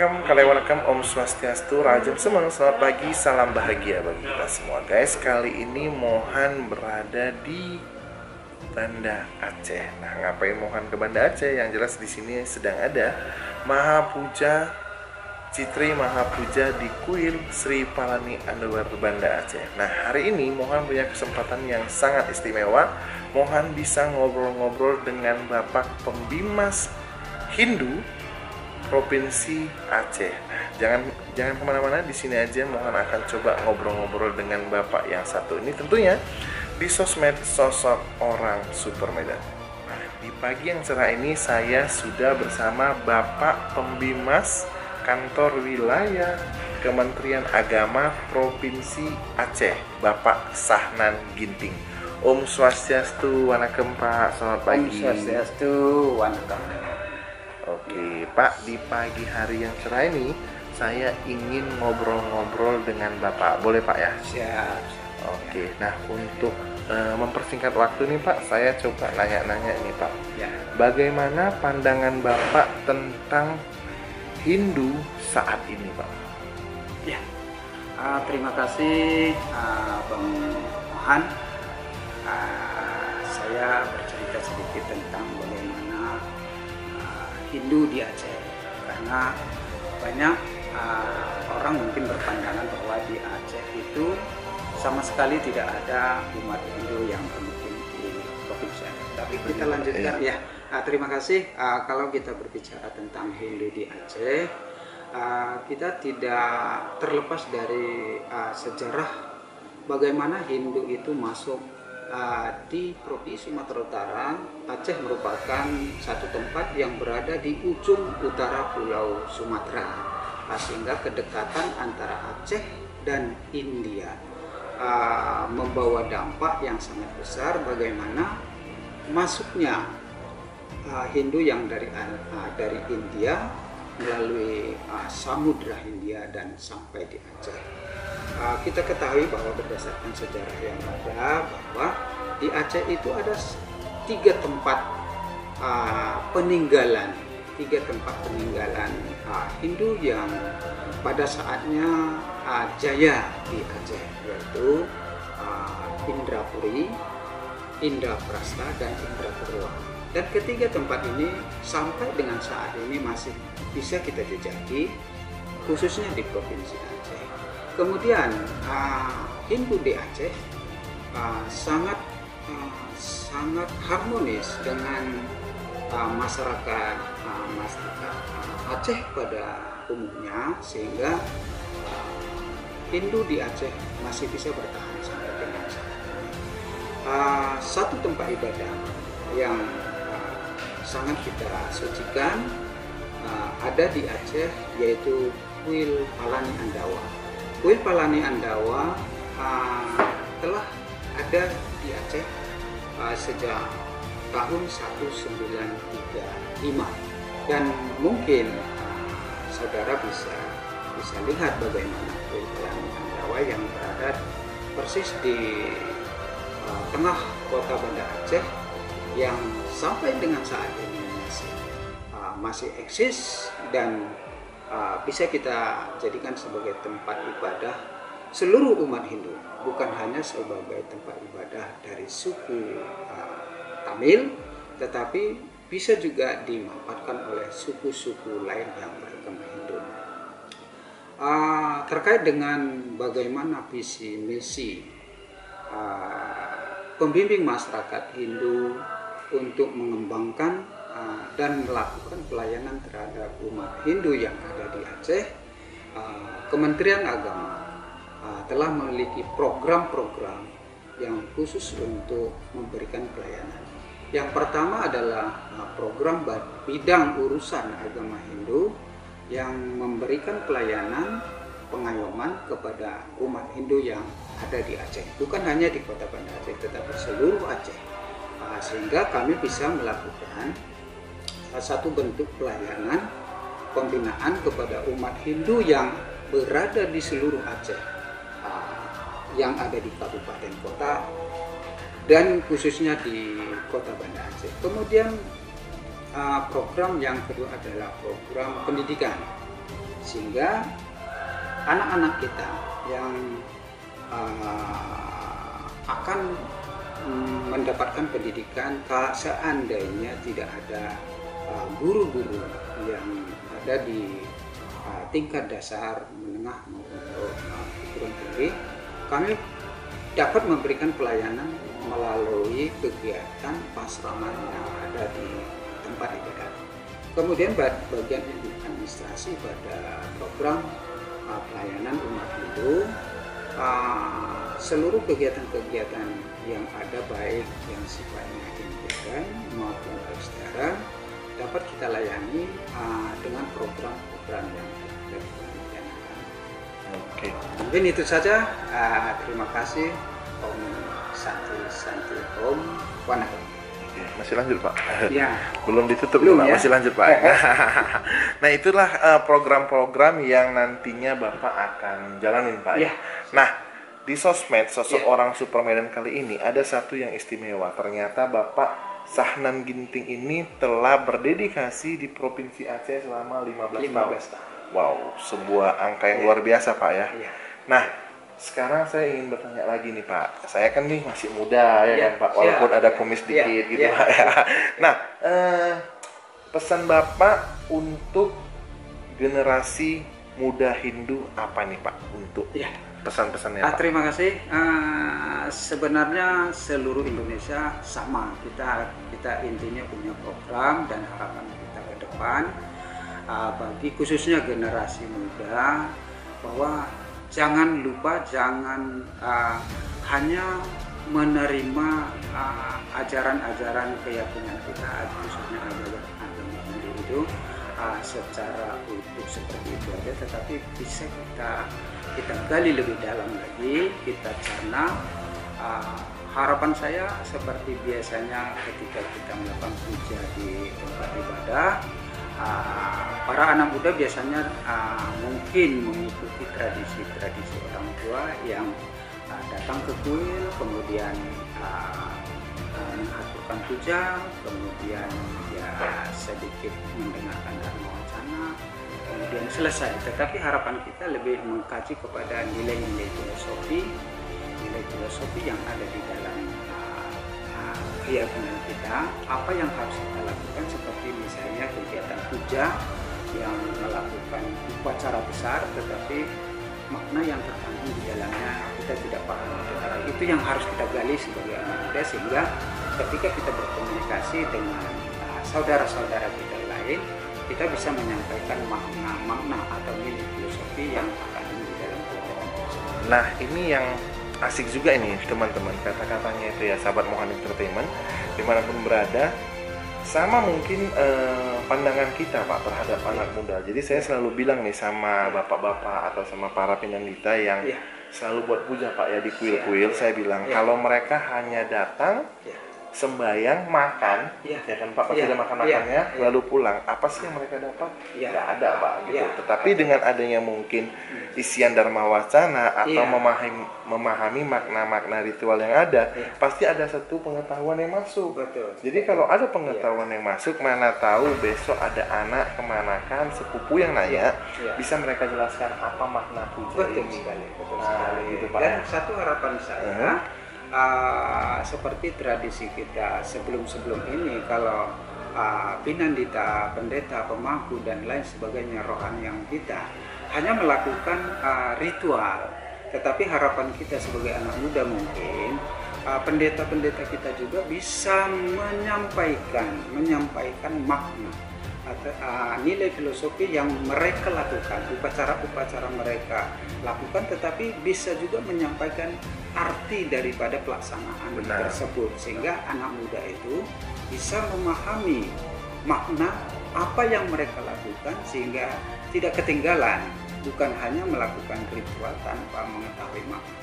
Wanakam, Kalewanakam, Om Swastiastu, Rajam Semang, selamat pagi, salam bahagia bagi kita semua. Guys Kali ini Mohan berada di Banda Aceh. Nah ngapain Mohan ke Banda Aceh? Yang jelas di sini sedang ada Mahapuja Citri Mahapuja di Kuil Sri Palani Underwear Banda Aceh. Nah hari ini Mohan punya kesempatan yang sangat istimewa. Mohan bisa ngobrol-ngobrol dengan Bapak Pembimas Hindu Provinsi Aceh. Jangan jangan ke mana-mana di sini aja. Mohon akan coba ngobrol-ngobrol dengan bapak yang satu ini tentunya di sosmed sosok orang super Medan. Nah, di pagi yang cerah ini saya sudah bersama Bapak Pembimas Kantor Wilayah Kementerian Agama Provinsi Aceh, Bapak Sahnan Ginting. Om Swastiastu, Wanakem Pak, selamat pagi. Om Swastiastu, Wanakem. Pak, di pagi hari yang cerah ini saya ingin ngobrol-ngobrol dengan Bapak. Boleh, Pak ya? Siap. Oke. Nah, untuk uh, mempersingkat waktu nih, Pak, saya coba nanya-nanya ini, Pak. Ya. Bagaimana pandangan Bapak tentang Hindu saat ini, Pak? Ya. Uh, terima kasih, uh, Bang Mohan. Uh, saya bercerita sedikit tentang bagaimana Hindu di Aceh karena banyak uh, orang mungkin berpandangan bahwa di Aceh itu sama sekali tidak ada umat Hindu yang bermukim di provinsi Aceh. Tapi kita lanjutkan ya. Uh, terima kasih. Uh, kalau kita berbicara tentang Hindu di Aceh, uh, kita tidak terlepas dari uh, sejarah bagaimana Hindu itu masuk di Provinsi Sumatera Utara, Aceh merupakan satu tempat yang berada di ujung utara Pulau Sumatera, uh, sehingga kedekatan antara Aceh dan India uh, membawa dampak yang sangat besar bagaimana masuknya uh, Hindu yang dari dari India melalui uh, Samudra Hindia dan sampai di Aceh. Kita ketahui bahwa berdasarkan sejarah yang ada bahwa di Aceh itu ada tiga tempat uh, peninggalan tiga tempat peninggalan uh, Hindu yang pada saatnya uh, jaya di Aceh yaitu uh, Indrapuri, Indraprasta dan Indrapurwa. Dan ketiga tempat ini sampai dengan saat ini masih bisa kita jejaki khususnya di provinsi Aceh. Kemudian uh, Hindu di Aceh uh, sangat sangat harmonis dengan uh, masyarakat uh, masyarakat uh, Aceh pada umumnya sehingga uh, Hindu di Aceh masih bisa bertahan sampai dengan saat ini. Uh, satu tempat ibadah yang uh, sangat kita sucikan uh, ada di Aceh yaitu Kuil Palani Andawa Kuil Palani Andawa uh, telah ada di Aceh uh, sejak tahun 1935 dan mungkin uh, saudara bisa bisa lihat bagaimana Kuil Andawa yang berada persis di uh, tengah kota Banda Aceh yang sampai dengan saat ini masih uh, masih eksis dan uh, bisa kita jadikan sebagai tempat ibadah seluruh umat Hindu, bukan hanya sebagai tempat ibadah dari suku uh, Tamil, tetapi bisa juga dimanfaatkan oleh suku-suku lain yang beragama Hindu. Uh, terkait dengan bagaimana visi misi uh, pembimbing masyarakat Hindu untuk mengembangkan uh, dan melakukan pelayanan terhadap umat Hindu yang ada di Aceh, uh, Kementerian Agama uh, telah memiliki program-program yang khusus untuk memberikan pelayanan. Yang pertama adalah uh, program bidang urusan agama Hindu yang memberikan pelayanan pengayoman kepada umat Hindu yang ada di Aceh. Bukan hanya di kota Banda Aceh, tetapi seluruh Aceh. Uh, sehingga kami bisa melakukan satu bentuk pelayanan pembinaan kepada umat Hindu yang berada di seluruh Aceh yang ada di kabupaten kota dan khususnya di kota Banda Aceh. Kemudian uh, program yang kedua adalah program pendidikan. sehingga anak-anak kita yang uh, akan mm, mendapatkan pendidikan seandainya tidak ada uh, guru-guru yang ada di tingkat dasar menengah maupun perguruan tinggi kami dapat memberikan pelayanan melalui kegiatan pasraman yang ada di tempat ibadah. Kemudian bagian administrasi pada program uh, pelayanan umat Hindu uh, seluruh kegiatan-kegiatan yang ada baik yang sifatnya intern maupun ekstern dapat kita layani uh, dengan program-program yang ada Oke. Mungkin itu saja. Uh, terima kasih Om Santi Santi Om Wanakam. Masih lanjut Pak? Ya. Belum ditutup Belum, ya? Masih lanjut Pak. nah itulah eh, program-program yang nantinya Bapak akan jalanin Pak. Ya. Nah di sosmed sosok ya. orang Superman kali ini ada satu yang istimewa. Ternyata Bapak Sahnan Ginting ini telah berdedikasi di Provinsi Aceh selama 15, 15 tahun. Wow, sebuah angka yang ya. luar biasa Pak ya. ya. Nah, sekarang saya ingin bertanya lagi nih Pak. Saya kan nih masih muda ya, ya kan Pak, walaupun ya, ada kumis dikit ya, gitu ya. Pak ya. Nah, eh, pesan Bapak untuk generasi muda Hindu apa nih Pak untuk ya. pesan-pesannya ah, Pak? Terima kasih. Uh, sebenarnya seluruh Indonesia sama. Kita kita intinya punya program dan harapan kita ke depan bagi khususnya generasi muda bahwa jangan lupa jangan uh, hanya menerima uh, ajaran-ajaran keyakinan kita khususnya ajaran agama Hindu itu uh, secara utuh seperti itu aja. Tetapi bisa kita kita gali lebih dalam lagi kita cerna uh, harapan saya seperti biasanya ketika kita melakukan puja di tempat ibadah uh, para anak muda biasanya uh, mungkin mengikuti tradisi-tradisi orang tua yang uh, datang ke kuil, kemudian uh, uh, mengaturkan puja, kemudian ya sedikit mendengarkan dharma wacana, kemudian selesai. Tetapi harapan kita lebih mengkaji kepada nilai-nilai filosofi, nilai filosofi yang ada di dalam keyakinan kita apa yang harus kita lakukan seperti misalnya kegiatan puja yang melakukan upacara besar tetapi makna yang terkandung di dalamnya kita tidak paham itu yang harus kita gali sebagai anak muda sehingga ketika kita berkomunikasi dengan uh, saudara-saudara kita lain kita bisa menyampaikan makna-makna atau nilai filosofi yang terkandung di dalam tersebut. Nah ini yang asik juga ini teman-teman kata-katanya itu ya sahabat Mohan Entertainment di mana pun berada sama mungkin eh, pandangan kita pak terhadap ya. anak muda jadi saya selalu bilang nih sama bapak-bapak atau sama para penyandita yang ya. selalu buat puja pak ya di kuil-kuil saya bilang ya. kalau mereka hanya datang ya sembayang makan ya, ya kan Pak pasti ya, ada makan makannya ya, lalu pulang apa sih yang mereka dapat ya. nggak ada Pak gitu ya, tetapi dengan adanya mungkin isian dharma wacana atau ya. memahami memahami makna-makna ritual yang ada ya. pasti ada satu pengetahuan yang masuk Betul. jadi kalau ada pengetahuan ya. yang masuk mana tahu besok ada anak kemanakan sepupu yang nanya ya. Ya. bisa mereka jelaskan apa makna puja betul ini sekali betul nah, sekali gitu, Pak. dan satu harapan saya uh -huh uh, seperti tradisi kita sebelum-sebelum ini kalau uh, pinandita, pendeta, pemangku dan lain sebagainya rohani yang kita hanya melakukan uh, ritual. Tetapi harapan kita sebagai anak muda mungkin pendeta-pendeta uh, kita juga bisa menyampaikan menyampaikan makna nilai filosofi yang mereka lakukan, upacara-upacara mereka lakukan, tetapi bisa juga menyampaikan arti daripada pelaksanaan Benar. tersebut, sehingga anak muda itu bisa memahami makna apa yang mereka lakukan, sehingga tidak ketinggalan, bukan hanya melakukan ritual tanpa mengetahui makna.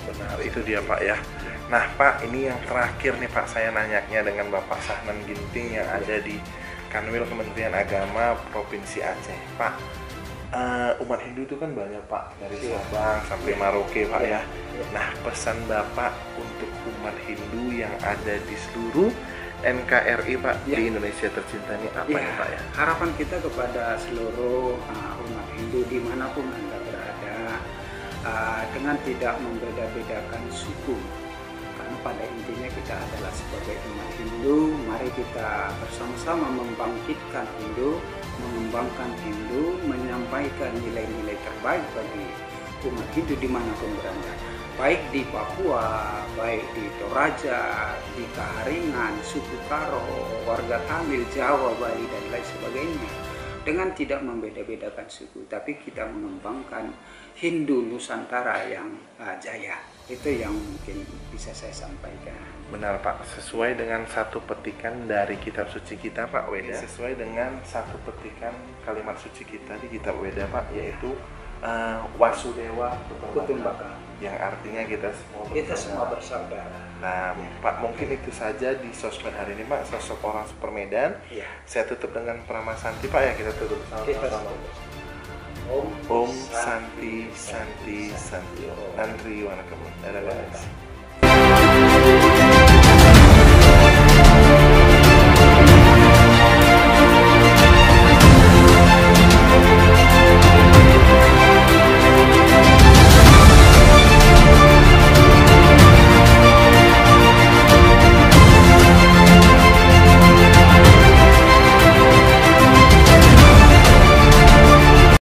Benar, itu dia Pak ya. Nah Pak, ini yang terakhir nih Pak, saya nanyanya dengan Bapak Sahnan Ginting yang ada di Kanwil Kementerian Agama Provinsi Aceh Pak uh, umat Hindu itu kan banyak Pak dari ya. Sabang sampai ya. Maroke Pak ya. ya. Nah pesan Bapak untuk umat Hindu yang ada di seluruh NKRI Pak Ya. di Indonesia tercinta ini apa Ya, ya Pak ya? harapan kita kepada seluruh uh, umat Hindu di mana pun anda berada uh, dengan tidak membeda-bedakan suku pada intinya kita adalah sebagai umat Hindu mari kita bersama-sama membangkitkan Hindu mengembangkan Hindu menyampaikan nilai-nilai terbaik bagi umat Hindu di mana pun berada baik di Papua, baik di Toraja, di Kaharingan, suku Karo, warga Tamil, Jawa, Bali, dan lain sebagainya. Dengan tidak membeda-bedakan suku, tapi kita mengembangkan Hindu Nusantara yang uh, jaya. Itu yang mungkin bisa saya sampaikan. Benar Pak, sesuai dengan satu petikan dari kitab suci kita Pak Weda. Sesuai dengan satu petikan kalimat suci kita di kitab Weda Pak, yaitu uh, Wasudewa Kutumbaka. yang artinya kita semua Kita bersaudara. semua bersaudara. Nah, Pak mungkin itu saja di sosmed hari ini Pak, sosok orang super Medan. Ya, Saya tutup dengan pramasanti Pak ya, kita tutup kita sama-sama. Om, Om Santi Santi Santi. Nandri Wanakamu. Dadah guys.